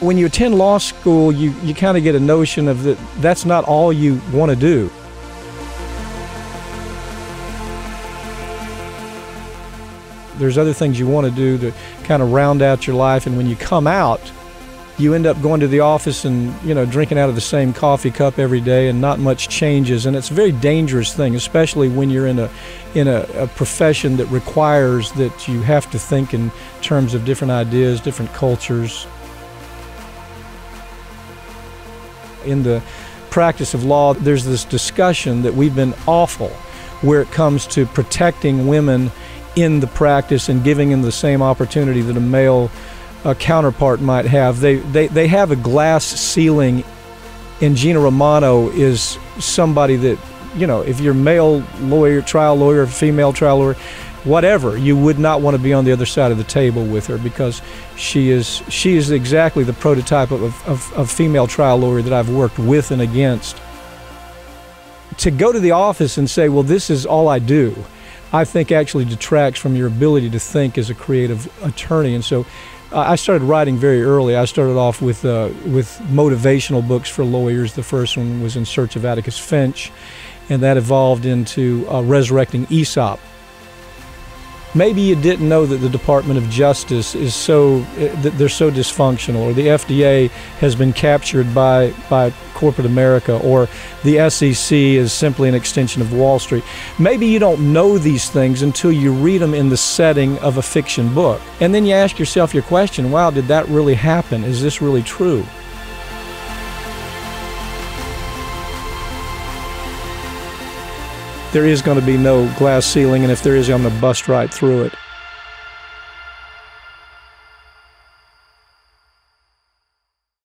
When you attend law school, you, you kind of get a notion of that that's not all you want to do. There's other things you want to do to kind of round out your life, and when you come out, you end up going to the office and you know drinking out of the same coffee cup every day and not much changes and it's a very dangerous thing especially when you're in a in a, a, profession that requires that you have to think in terms of different ideas different cultures in the practice of law there's this discussion that we've been awful where it comes to protecting women in the practice and giving them the same opportunity that a male a counterpart might have. They, they, they have a glass ceiling, and Gina Romano is somebody that, you know, if you're male lawyer, trial lawyer, female trial lawyer, whatever, you would not want to be on the other side of the table with her because she is she is exactly the prototype of, of, of female trial lawyer that I've worked with and against. To go to the office and say, well, this is all I do, I think actually detracts from your ability to think as a creative attorney. And so I started writing very early. I started off with uh, with motivational books for lawyers. The first one was In Search of Atticus Finch, and that evolved into uh, Resurrecting Aesop, maybe you didn't know that the Department of Justice is so eh, that they're so dysfunctional, or the FDA has been captured by by corporate America, or the SEC is simply an extension of Wall Street. Maybe you don't know these things until you read them in the setting of a fiction book, and then you ask yourself your question: Wow, did that really happen? Is this really true? There is going to be no glass ceiling, and if there is, I'm going to bust right through it.